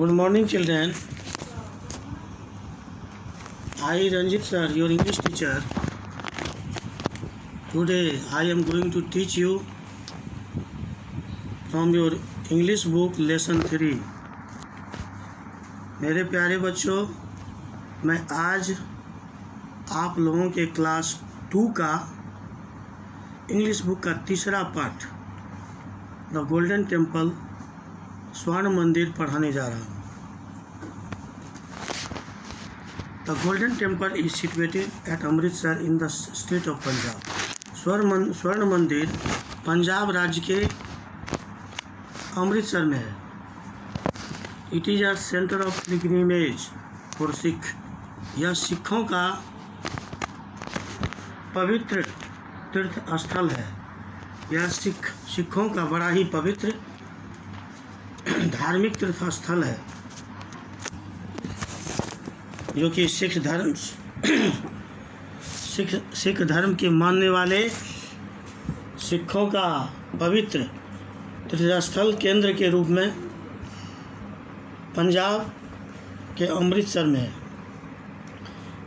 Good morning children I Ranjit sir your English teacher today I am going to teach you from your English book lesson three मेरे प्यारे बच्चों, मैं आज आप लोगों के क्लास टू का इंग्लिश बुक का तीसरा पार्ट द गोल्डन टेंपल स्वर्ण मंदिर पढ़ाने जा रहा हूँ। The golden temple is situated at Amritsar in the state of Punjab स्वर्ण स्वर्ण मंदिर पंजाब राज्य के अमृतसर में है। It is a centre of pilgrimage for Sikh यह सिखों का पवित्र तीर्थ स्थल है। यह सिख, सिखों का बड़ा ही पवित्र धार्मिक तीर्थ स्थल है, जो कि सिख धर्म, सिख सिख धर्म के मानने वाले सिखों का पवित्र तीर्थस्थल केंद्र के रूप में पंजाब के अमृतसर में है।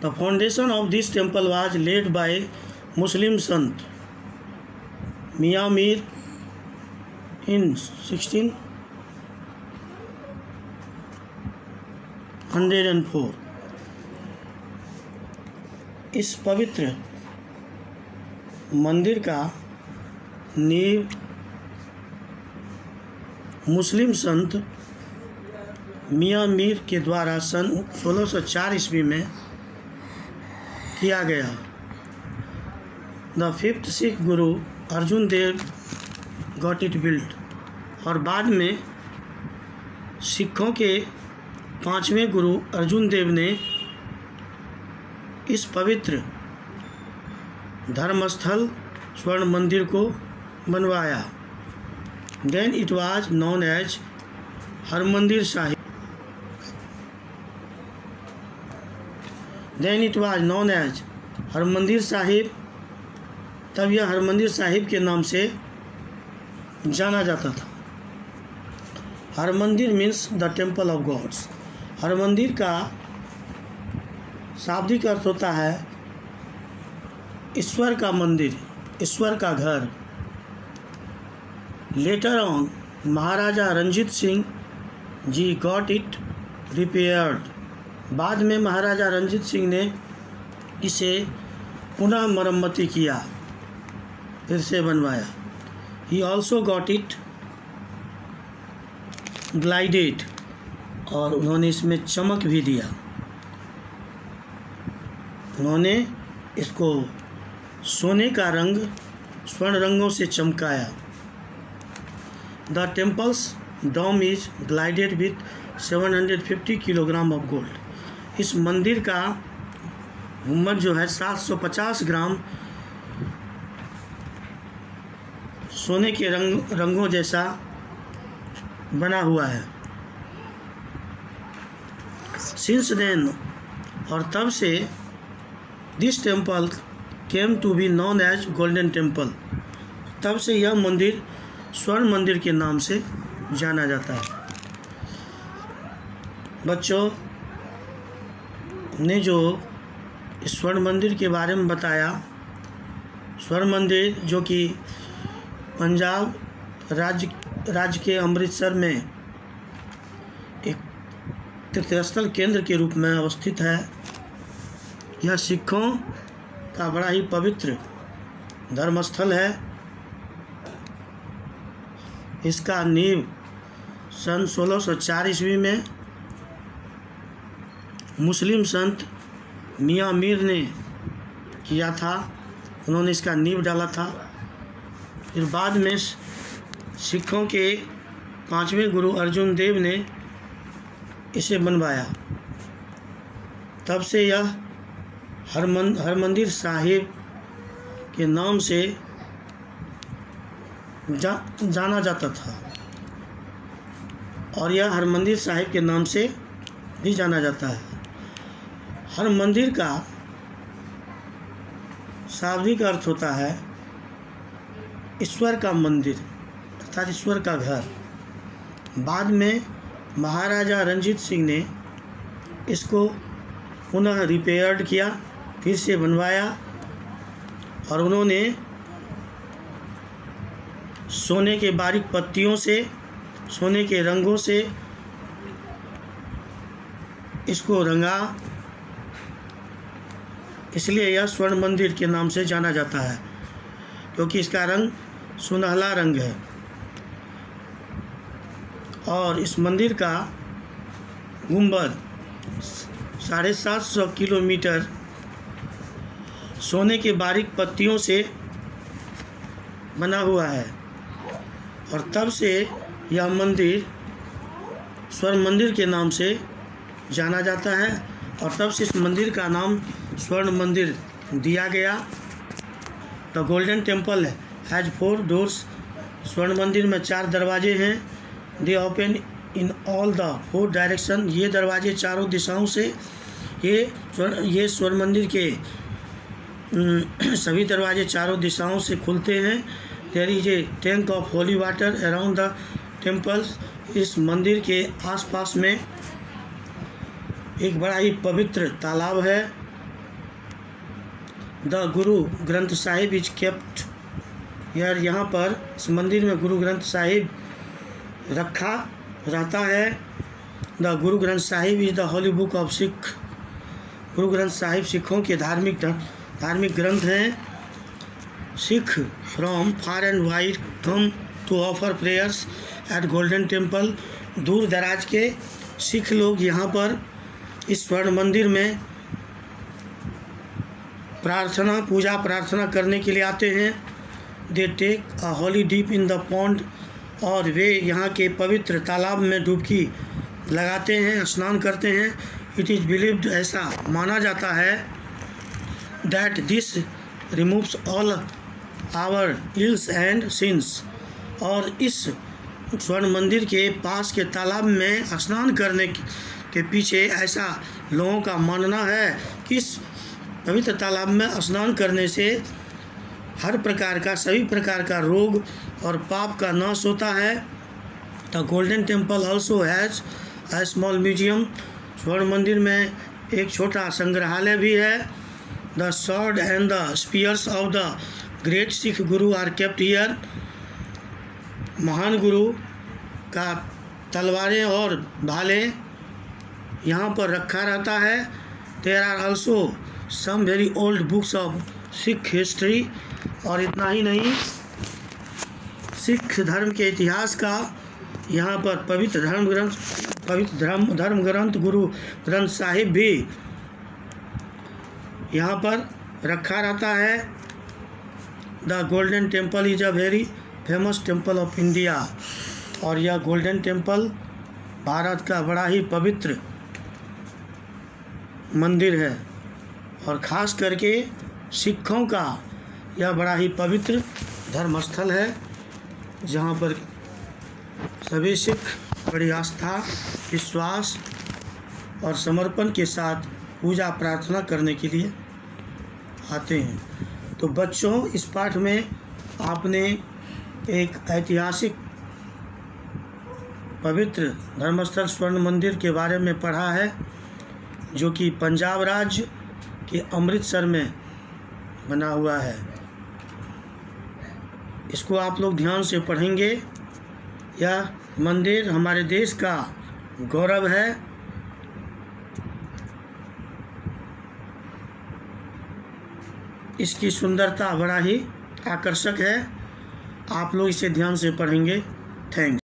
The foundation of this temple was laid by Muslim sant Mian Mir in sixteen hundred and four. इस पवित्र मंदिर का नींव मुस्लिम संत मियाँ मीर के द्वारा सन 1604 ईस्वी में किया गया। The fifth Sikh Guru Arjun Dev got it built और बाद में सिखों के पाँचवें गुरु अर्जुन देव ने इस पवित्र धर्मस्थल स्वर्ण मंदिर को बनवाया। Then it was known as Harmandir Sahib. Then it was known as Harmandir Sahib. तब यह हरमंदिर साहिब के नाम से जाना जाता था। Harmandir means the temple of gods Harmandir का शाब्दिक अर्थ होता है, ईश्वर का मंदिर, ईश्वर का घर। Later on Maharaja Ranjit Singh ji got it repaired बाद में महाराजा रंजीत सिंह ने इसे पुनः मरम्मति किया, फिर से बनवाया। He also got it glided और उन्होंने इसमें चमक भी दिया। उन्होंने इसको सोने का रंग, स्वर्ण रंगों से चमकाया। The temple's dome is glided with 750 kilogram of gold. इस मंदिर का गुंबद जो है 750 ग्राम सोने के रंग, रंगों जैसा बना हुआ है। सिंस देन और तब से this temple came to be known as golden temple तब से यह मंदिर स्वर्ण मंदिर के नाम से जाना जाता है। बच्चों, ने जो स्वर्ण मंदिर के बारे में बताया, स्वर्ण मंदिर जो कि पंजाब राज्य राज्य के अमृतसर में तीर्थस्थल केंद्र के रूप में अवस्थित है। यह सिखों का बड़ा ही पवित्र धर्मस्थल है। इसका नींव सन 1604 ईस्वी में मुस्लिम संत मियाँ मीर ने किया था। उन्होंने इसका नींव डाला था। फिर बाद में सिखों के पाँचवें गुरु अर्जुन देव ने इसे बनवाया तब से यह हरमन हरमंदिर साहिब के नाम से जा, जाना जाता था। और यह हरमंदिर साहिब के नाम से भी जाना जाता है। हर मंदिर का शाब्दिक अर्थ होता है ईश्वर का मंदिर अर्थात ईश्वर का घर। बाद में महाराजा रंजीत सिंह ने इसको पुनः रिपेयर्ड किया, फिर से बनवाया और उन्होंने सोने के बारीक पत्तियों से, सोने के रंगों से इसको रंगा। इसलिए यह स्वर्ण मंदिर के नाम से जाना जाता है, क्योंकि इसका रंग सुनहला रंग है। और इस मंदिर का गुंबद साढ़े सात सौ किलोमीटर सोने के बारीक पत्तियों से बना हुआ है। और तब से यह मंदिर स्वर्ण मंदिर के नाम से जाना जाता है और तब से इस मंदिर का नाम स्वर्ण मंदिर दिया गया। The golden temple has four doors. स्वर्ण मंदिर में चार दरवाजे हैं। They open in all the four direction ये दरवाजे चारों दिशाओं से ये स्वर्ण ये स्वर्ण मंदिर के सभी दरवाजे चारों दिशाओं से खुलते हैं। There is a tank of holy water around the temples इस मंदिर के आसपास में एक बड़ा ही पवित्र तालाब है। The Guru Granth Sahib is kept यार यहाँ पर इस मंदिर में गुरु ग्रंथ साहिब रखा रहता है। The Guru Granth Sahib is the holy book of Sikh. Guru Granth Sahib सिखों के धार्मिक धार्मिक ग्रंथ हैं। Sikh from far and wide come to offer prayers at golden temple. दूर दराज के सिख लोग यहाँ पर इस स्वर्ण मंदिर में प्रार्थना पूजा प्रार्थना करने के लिए आते हैं। They take a holy dip in the pond और वे यहाँ के पवित्र तालाब में डुबकी लगाते हैं, स्नान करते हैं। इट इज़ बिलीव्ड ऐसा माना जाता है that this removes all our ills and sins और इस स्वर्ण मंदिर के पास के तालाब में स्नान करने के पीछे ऐसा लोगों का मानना है कि इस पवित्र तालाब में स्नान करने से हर प्रकार का, सभी प्रकार का रोग और पाप का नाश होता है। The golden temple also has a small museum स्वर्ण मंदिर में एक छोटा संग्रहालय भी है। The sword and the spears of the great Sikh Guru are kept year महान गुरु का तलवारें और भाले यहाँ पर रखा रहता है। There are also some very old books of Sikh history और इतना ही नहीं। सिख धर्म के इतिहास का यहाँ पर पवित्र धर्म ग्रंथ, पवित्र धर्म धर्म ग्रंथ, गुरु ग्रंथ साहिब भी यहाँ पर रखा रहता है। The golden temple is a very famous temple of India और यह गोल्डन टेंपल भारत का बड़ा ही पवित्र मंदिर है और ख़ास करके सिखों का यह बड़ा ही पवित्र धर्मस्थल है। जहाँ पर सभी सिख बड़ी आस्था विश्वास और समर्पण के साथ पूजा प्रार्थना करने के लिए आते हैं। तो बच्चों, इस पाठ में आपने एक ऐतिहासिक पवित्र धर्मस्थल स्वर्ण मंदिर के बारे में पढ़ा है, जो कि पंजाब राज्य के अमृतसर में बना हुआ है। इसको आप लोग ध्यान से पढ़ेंगे। यह मंदिर हमारे देश का गौरव है। इसकी सुंदरता बड़ा ही आकर्षक है। आप लोग इसे ध्यान से पढ़ेंगे। थैंक्स